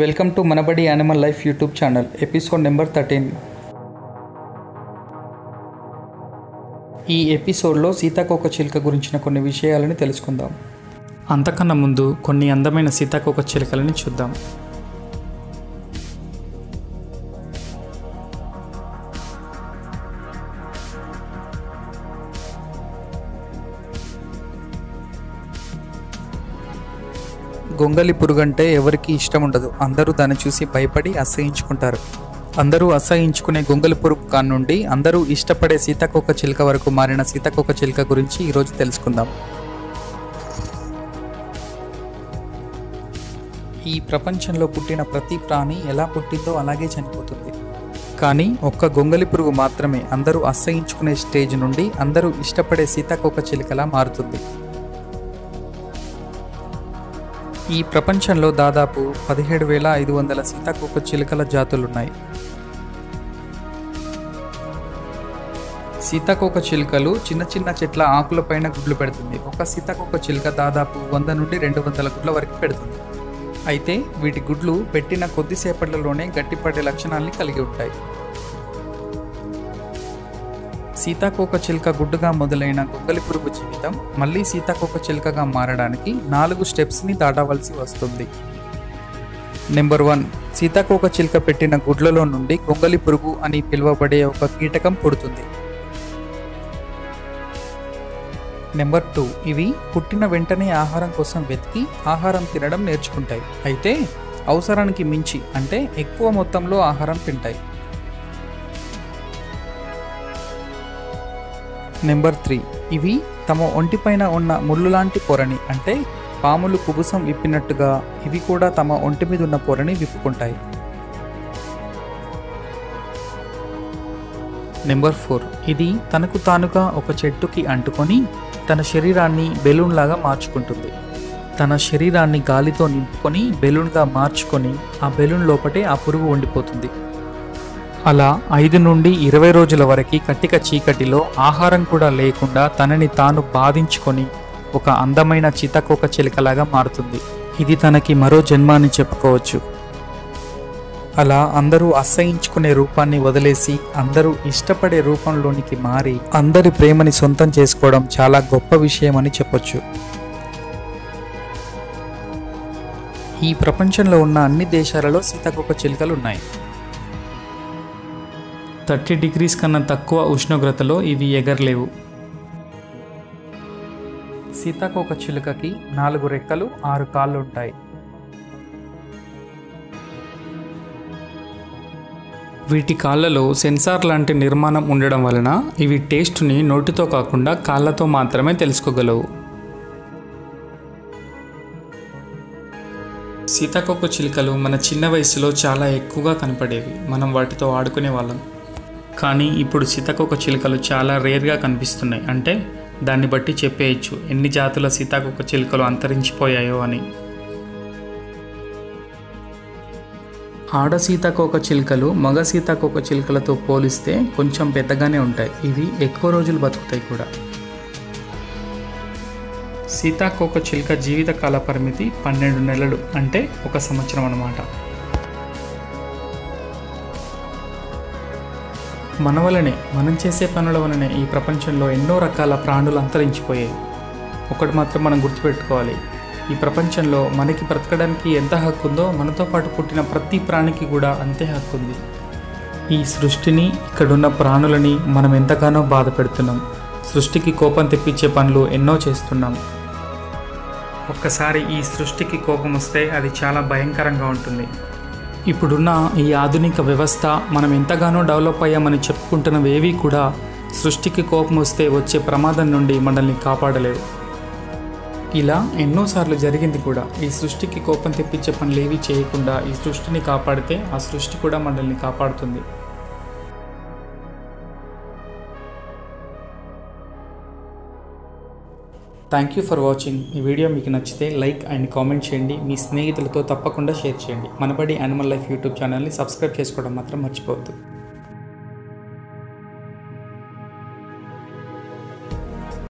Welcome to Manabadi animal life YouTube channel episode number thirteen. ఈ ఎపిసోడ్లో సీతాకోక చిలుక గురించిన కొన్ని విషయాలను తెలుసుకుందాం. అంతకన్నా ముందు కొన్ని అందమైన సీతాకోక చిలుకలని చూద్దాం. గొంగలి పురుగంటే ఎవరికి ఇష్టం ఉండదు. అందరూ దాన్ని చూసి భయపడి అసహించుకుంటారు. అందరూ అసహించుకునే గొంగలి పురుగు కానుండి అందరూ ఇష్టపడే సీతాకోక చిలుక వరకు మారిన సీతాకోక చిలుక గురించి ఈరోజు తెలుసుకుందాం. ఈ ప్రపంచంలో పుట్టిన ప్రతి ప్రాణి ఎలా పుట్టిందో అలాగే చనిపోతుంది. కానీ ఒక్క గొంగలి పురుగు మాత్రమే అందరూ అసహించుకునే స్టేజ్ నుండి అందరూ ఇష్టపడే సీతాకోక చిలుకలా మారుతుంది. ఈ ప్రపంచంలో దాదాపు పదిహేడు వేల ఐదు వందల సీతాకోక చిలుకల జాతులున్నాయి. సీతాకోక చిలుకలు చిన్న చిన్న చెట్ల ఆకులపైన గుడ్లు పెడుతుంది. ఒక సీతాకోక చిలుక దాదాపు వంద నుండి రెండు వందల గుడ్ల వరకు పెడుతుంది. అయితే వీటి గుడ్లు పెట్టిన కొద్దిసేపట్లలోనే గట్టిపడే లక్షణాల్ని కలిగి ఉంటాయి. సీతాకోక చిలుక గుడ్డుగా మొదలైన గొంగలి పురుగు జీవితం మళ్ళీ సీతాకోక చిలుకగా మారడానికి నాలుగు స్టెప్స్ని దాటవలసి వస్తుంది. నెంబర్ వన్ సీతాకోక చిలుక పెట్టిన గుడ్లలో నుండి గొంగలి పురుగు అని పిలువబడే ఒక కీటకం పుడుతుంది. నెంబర్ టూ ఇవి పుట్టిన వెంటనే ఆహారం కోసం వెతికి ఆహారం తినడం నేర్చుకుంటాయి. అయితే అవసరానికి మించి అంటే ఎక్కువ మొత్తంలో ఆహారం తింటాయి. Number three. ఇవి తమ ఒంటిపైన ఉన్న ముళ్ళు లాంటి పొరని అంటే పాములు కుబుసం విప్పినట్టుగా ఇవి కూడా తమ ఒంటి మీద ఉన్న పొరని విప్పుకుంటాయి. Number four. ఇది తనకు తానుగా ఒక చెట్టుకి అంటుకొని తన శరీరాన్ని బెలూన్ లాగా మార్చుకుంటుంది. తన శరీరాన్ని గాలితో నింపుకొని బెలూన్గా మార్చుకొని ఆ బెలూన్ లోపటే ఆ పురుగు ఉండిపోతుంది. అలా ఐదు నుండి ఇరవై రోజుల వరకు కట్టిక చీకటిలో ఆహారం కూడా లేకుండా తనని తాను బాధించుకొని ఒక అందమైన చితకోక చిలుకలాగా మారుతుంది. ఇది తనకి మరో జన్మ అని చెప్పుకోవచ్చు. అలా అందరూ అసహించుకునే రూపాన్ని వదిలేసి అందరూ ఇష్టపడే రూపంలోనికి మారి అందరి ప్రేమని సొంతం చేసుకోవడం చాలా గొప్ప విషయం అని చెప్పొచ్చు. ఈ ప్రపంచంలో ఉన్న అన్ని దేశాలలో సీతాకోక చిలుకలు ఉన్నాయి. థర్టీ డిగ్రీస్ కన్నా తక్కువ ఉష్ణోగ్రతలో ఇవి ఎగరలేవు. సీతాకోక చిలుకకి నాలుగు రెక్కలు ఆరు కాళ్ళు ఉంటాయి వీటి కాళ్ళలో సెన్సార్ లాంటి నిర్మాణం ఉండడం వలన ఇవి టేస్ట్ని నోటితో కాకుండా కాళ్ళతో మాత్రమే తెలుసుకోగలవు. సీతాకోక చిలుకలు మన చిన్న వయసులో చాలా ఎక్కువగా కనపడేవి. మనం వాటితో ఆడుకునే వాళ్ళం కానీ ఇప్పుడు సీతాకోక చిలుకలు చాలా రేర్గా కనిపిస్తున్నాయి. అంటే దాన్ని బట్టి చెప్పేయచ్చు ఎన్ని జాతుల సీతాకోక చిలుకలు అంతరించిపోయాయో అని. ఆడ సీతాకోక చిలుకలు మగ సీతాకోక చిలుకలతో పోలిస్తే కొంచెం పెద్దగానే ఉంటాయి. ఇవి ఎక్కువ రోజులు బతుకుతాయి కూడా. సీతాకోక చిలుక జీవితకాల పరిమితి పన్నెండు నెలలు అంటే ఒక సంవత్సరం అన్నమాట. మన వలనే మనం చేసే పనుల వలనే ఈ ప్రపంచంలో ఎన్నో రకాల ప్రాణులు అంతరించిపోయాయి. ఒకటి మాత్రం మనం గుర్తుపెట్టుకోవాలి. ఈ ప్రపంచంలో మనకి బ్రతకడానికి ఎంత హక్కు ఉందో మనతో పాటు పుట్టిన ప్రతి ప్రాణికి కూడా అంతే హక్కు ఉంది ఈ సృష్టిని ఇక్కడున్న ప్రాణులని మనం ఎంతగానో బాధ పెడుతున్నాం సృష్టికి కోపం తెప్పించే పనులు ఎన్నో చేస్తున్నాం. ఒక్కసారి ఈ సృష్టికి కోపం వస్తే అది చాలా భయంకరంగా ఉంటుంది. ఇప్పుడున్న ఈ ఆధునిక వ్యవస్థ మనం ఎంతగానో డెవలప్ అయ్యామని చెప్పుకుంటున్నవేవీ కూడా సృష్టికి కోపం వస్తే వచ్చే ప్రమాదం నుండి మనల్ని కాపాడలేవు. ఇలా ఎన్నోసార్లు జరిగింది కూడా. ఈ సృష్టికి కోపం తెప్పించే పనులు ఏవి చేయకుండా ఈ సృష్టిని కాపాడితే ఆ సృష్టి కూడా మనల్ని కాపాడుతుంది. థ్యాంక్ యూ ఫర్ వాచింగ్ ఈ వీడియో మీకు నచ్చితే లైక్ అండ్ కామెంట్ చేయండి. మీ స్నేహితులతో తప్పకుండా షేర్ చేయండి. మనబడి యానిమల్ లైఫ్ యూట్యూబ్ ఛానల్ని సబ్స్క్రైబ్ చేసుకోవడం మాత్రం మర్చిపోవద్దు.